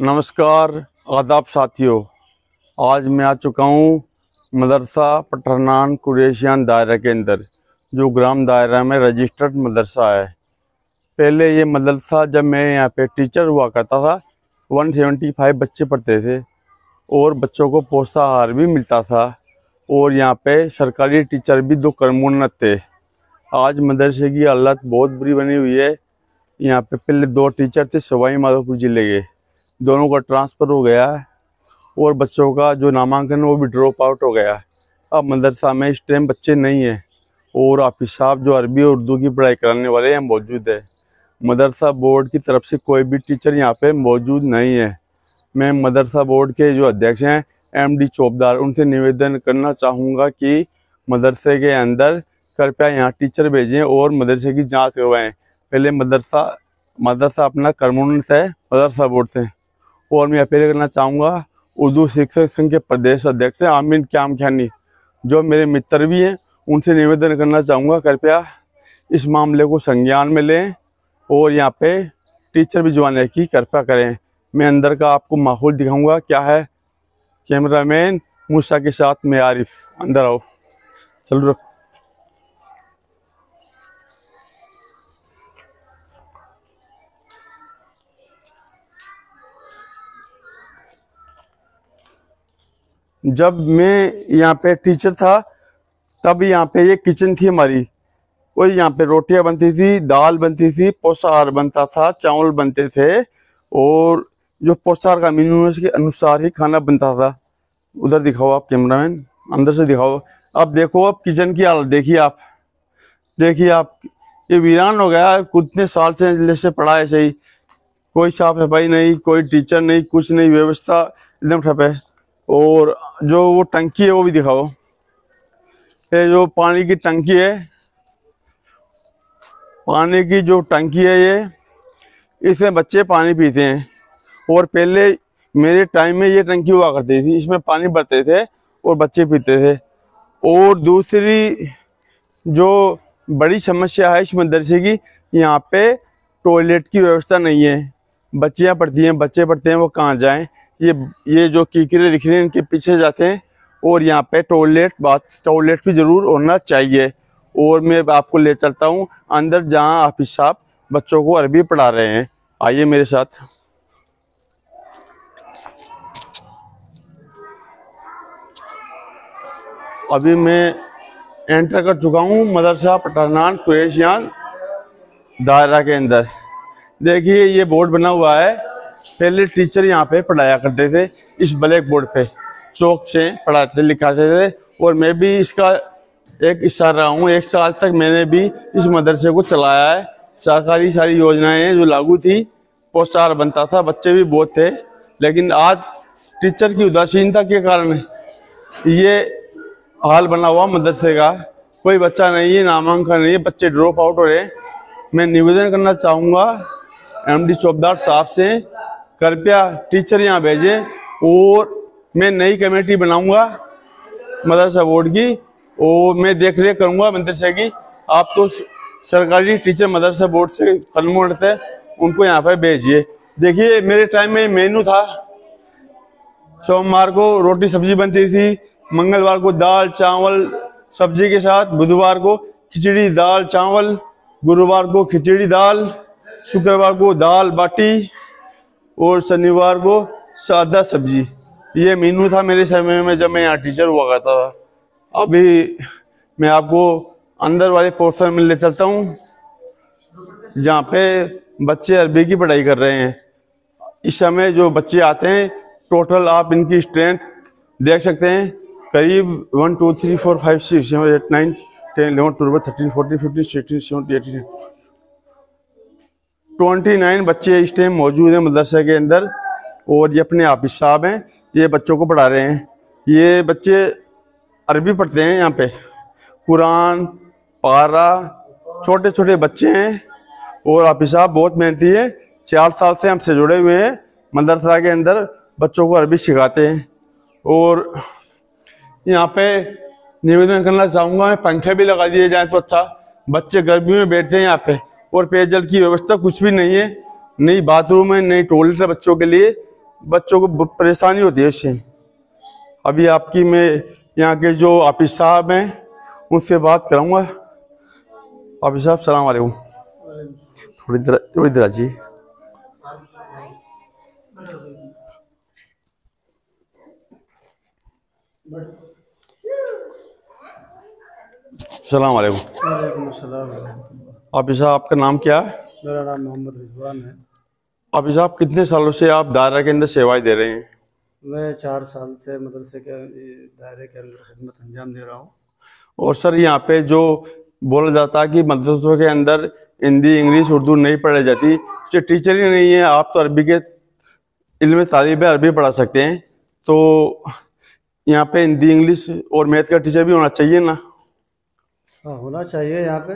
नमस्कार, आदाब साथियों। आज मैं आ चुका हूँ मदरसा पठरनान कुरेशियान दायरा के अंदर, जो ग्राम दायरा में रजिस्टर्ड मदरसा है। पहले ये मदरसा जब मैं यहाँ पे टीचर हुआ करता था 175 बच्चे पढ़ते थे, और बच्चों को पोषाहार भी मिलता था, और यहाँ पे सरकारी टीचर भी दो करमुन्नत थे। आज मदरसे की हालत बहुत बुरी बनी हुई है। यहाँ पे पहले दो टीचर थे, सवाई माधोपुर ज़िले के। दोनों का ट्रांसफ़र हो गया है और बच्चों का जो नामांकन वो भी ड्रॉप आउट हो गया है। अब मदरसा में इस टाइम बच्चे नहीं हैं और हाफिज साहब जो अरबी और उर्दू की पढ़ाई कराने वाले हैं, मौजूद है। मदरसा बोर्ड की तरफ़ से कोई भी टीचर यहाँ पे मौजूद नहीं है। मैं मदरसा बोर्ड के जो अध्यक्ष हैं एमडी चौबदार, उनसे निवेदन करना चाहूँगा कि मदरसे के अंदर कृपया यहाँ टीचर भेजें और मदरसे की जाँच करवाएँ। पहले मदरसा मदरसा अपना कर्मोन्नत है, मदरसा बोर्ड से। और मैं अपील करना चाहूँगा, उर्दू शिक्षक संघ के प्रदेश अध्यक्ष हैं आमिन क्याम खानी जो मेरे मित्र भी हैं, उनसे निवेदन करना चाहूँगा, कृपया इस मामले को संज्ञान में लें और यहाँ पे टीचर भी भिजवाने की कृपा करें। मैं अंदर का आपको माहौल दिखाऊँगा, क्या है कैमरामैन मूसा के साथ मैं आरिफ, अंदर आओ। चलो रख। जब मैं यहाँ पे टीचर था, तब यहाँ पे ये किचन थी हमारी। और यहाँ पे रोटियाँ बनती थी, दाल बनती थी पोषाहार बनता था, चावल बनते थे, और जो पोषाहार का मेन्यू है, उसके अनुसार ही खाना बनता था। उधर दिखाओ आप कैमरामैन अंदर से दिखाओ। अब देखो, अब किचन की हालत, देखिए आप। देखिए आप, ये वीरान हो गया, कितने साल से जैसे पढ़ा है सही। कोई साफ़ सफ़ाई नहीं, कोई टीचर नहीं, कुछ नहीं, व्यवस्था एकदम ठप है। और जो वो टंकी है वो भी दिखाओ। ये जो पानी की टंकी है, पानी की जो टंकी है ये, इसमें बच्चे पानी पीते हैं। और पहले मेरे टाइम में ये टंकी हुआ करती थी, इसमें पानी भरते थे और बच्चे पीते थे। और दूसरी जो बड़ी समस्या है इस मदरसे की, यहाँ पे टॉयलेट की व्यवस्था नहीं है। बच्चियाँ पढ़ती हैं, बच्चे पढ़ते हैं, वो कहाँ जाएँ? ये ये जो कीकरे दिख रहे हैं, इनके पीछे जाते हैं। और यहाँ पे टॉयलेट, बात, टॉयलेट भी ज़रूर होना चाहिए। और मैं आपको ले चलता हूँ। अंदर जहाँ हाफिज साहब बच्चों को अरबी पढ़ा रहे हैं। आइए मेरे साथ। अभी मैं एंटर कर चुका हूँ मदरसा पठानान कुरेशियान दायरा के अंदर। देखिए, ये बोर्ड बना हुआ है। पहले टीचर यहाँ पे पढ़ाया करते थे, इस ब्लैक बोर्ड पे। चौक से पढ़ाते लिखाते थे, और मैं भी इसका एक हिस्सा रहा हूँ। एक साल तक मैंने भी इस मदरसे को चलाया है। सरकारी सारी योजनाएँ जो लागू थी, पोस्टार बनता था, बच्चे भी बहुत थे। लेकिन आज टीचर की उदासीनता के कारण ये हाल बना हुआ मदरसे का। कोई बच्चा नहीं है, नामांकन नहीं है, बच्चे ड्रॉप आउट हो रहे हैं। मैं निवेदन करना चाहूँगा एमडी चौबदार साहब से कृपया टीचर यहाँ भेजें और मैं नई कमेटी बनाऊँगा, मदरसा बोर्ड की, और मैं देख रेख करूँगा मदरसे की आप तो सरकारी टीचर मदरसा बोर्ड से कलमोड़ थे उनको यहाँ पर भेजिए। देखिए, मेरे टाइम में मेनू था। सोमवार को रोटी सब्ज़ी बनती थी, मंगलवार को दाल, चावल, सब्ज़ी के साथ, बुधवार को खिचड़ी, दाल, चावल, गुरुवार को खिचड़ी, दाल, शुक्रवार को दाल, बाटी और शनिवार को सादा सब्ज़ी। ये मीनू था मेरे समय में जब मैं यहाँ टीचर हुआ करता था। अभी मैं आपको अंदर वाले पोर्शन में ले चलता हूँ, जहाँ पे बच्चे अरबी की पढ़ाई कर रहे हैं। इस समय जो बच्चे आते हैं टोटल आप इनकी स्ट्रेंथ देख सकते हैं। करीब one two three four five six seven eight nine ten eleven twelve thirteen fourteen fifteen sixteen seventeen eighteen twenty nine बच्चे इस टाइम मौजूद हैं मदरसे के अंदर और ये अपने हाफिज साहब हैं, ये बच्चों को पढ़ा रहे हैं। ये बच्चे अरबी पढ़ते हैं यहाँ पे। कुरान, पारा छोटे छोटे बच्चे हैं और हाफिज साहब बहुत मेहनती है। चार साल से हमसे जुड़े हुए हैं, मदरसा के अंदर बच्चों को अरबी सिखाते हैं। और यहाँ पे निवेदन करना चाहूँगा, पंखे भी लगा दिए जाए तो अच्छा। बच्चे गर्मी में बैठते हैं यहाँ पे। और पेयजल की व्यवस्था कुछ भी नहीं है। नई बाथरूम है, नई टॉयलेट है बच्चों के लिए। बच्चों को परेशानी होती है इससे। अभी आपकी मैं यहाँ के जो ऑफ़िस साहब हैं, उनसे बात कराऊँगा। ऑफ़िस साहब, सलाम वालेकुम। थोड़ी देर थोड़ी देर आजी सलाम वालेकुम। ऑफ़िस साहब आपका नाम क्या है? मेरा नाम मोहम्मद रिजवान है। ऑफ़िस साहब कितने सालों से आप दायरा के अंदर सेवाएँ दे रहे हैं? मैं चार साल से मदरसे के दायरे के अंदर खिदमत अंजाम दे रहा हूँ। और सर यहाँ पे जो बोला जाता है कि मदरसों के अंदर हिंदी इंग्लिश उर्दू नहीं पढ़ाई जाती जो टीचर ही नहीं है आप तो अरबी के इल्म तालीब अरबी पढ़ा सकते हैं। तो यहाँ पे हिंदी इंग्लिश और मैथ का टीचर भी होना चाहिए ना? हाँ होना चाहिए यहाँ पे।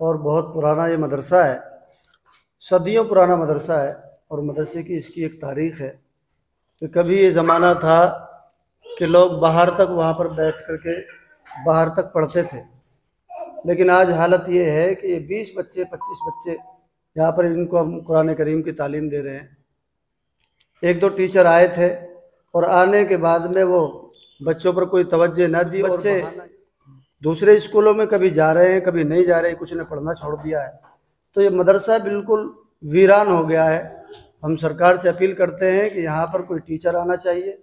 और बहुत पुराना ये मदरसा है। सदियों पुराना मदरसा है और मदरसे की इसकी एक तारीख है कि कभी ये ज़माना था कि लोग बाहर तक वहाँ पर बैठ करके बाहर तक पढ़ते थे। लेकिन आज हालत ये है कि ये बीस बच्चे पच्चीस बच्चे यहाँ पर इनको हम कुरान करीम की तालीम दे रहे हैं। एक दो टीचर आए थे और आने के बाद में वो बच्चों पर कोई तवज्जो न दी बच्चे दूसरे स्कूलों में कभी जा रहे हैं, कभी नहीं जा रहे हैं कुछ ने पढ़ना छोड़ दिया है। तो ये मदरसा बिल्कुल वीरान हो गया है। हम सरकार से अपील करते हैं कि यहाँ पर कोई टीचर आना चाहिए,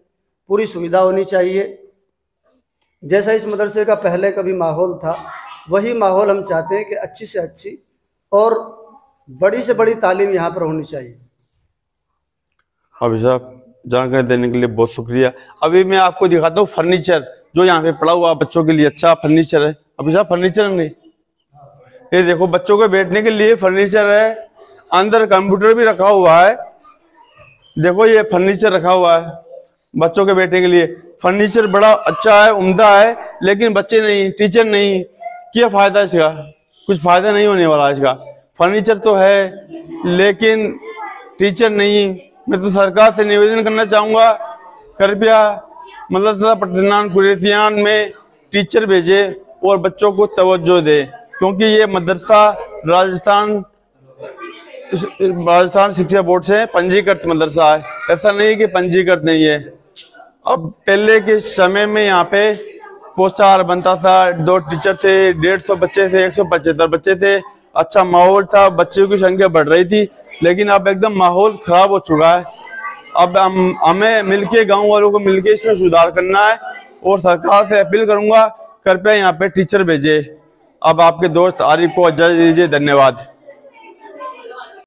पूरी सुविधा होनी चाहिए। जैसा इस मदरसे का पहले कभी माहौल था, वही माहौल हम चाहते हैं कि अच्छी से अच्छी और बड़ी से बड़ी तालीम यहाँ पर होनी चाहिए। अभी साहब, जानकारी देने के लिए बहुत शुक्रिया। अभी मैं आपको दिखाता हूँ फर्नीचर। जो यहाँ पे पड़ा हुआ बच्चों के लिए अच्छा फर्नीचर है। अभी साहब फर्नीचर नहीं। ये देखो, बच्चों के बैठने के लिए फर्नीचर है। अंदर कंप्यूटर भी रखा हुआ है। देखो ये फर्नीचर रखा हुआ है बच्चों के बैठने के लिए। फर्नीचर बड़ा अच्छा है, उम्दा है, लेकिन बच्चे नहीं टीचर नहीं। क्या फ़ायदा इसका? कुछ फ़ायदा नहीं होने वाला इसका। फर्नीचर तो है, लेकिन टीचर नहीं। मैं तो सरकार से निवेदन करना चाहूँगा, कृपया मदरसा पटनान कुरेसियान में टीचर भेजे और बच्चों को तवज्जो दे, क्योंकि ये मदरसा राजस्थान राजस्थान शिक्षा बोर्ड से पंजीकृत मदरसा है। ऐसा नहीं कि पंजीकृत नहीं है। अब पहले के समय में यहाँ पे पोचार बनता था, दो टीचर थे, डेढ़ सौ बच्चे थे, एक सौ पचहत्तर बच्चे थे। अच्छा माहौल था, बच्चों की संख्या बढ़ रही थी, लेकिन अब एकदम माहौल खराब हो चुका है। अब हम, हमें मिलके गाँव वालों को मिलके इसमें सुधार करना है और सरकार से अपील करूँगा, कृपया यहाँ पे टीचर भेजे। अब आपके दोस्त आरिफ को इजाज़त दीजिए, धन्यवाद।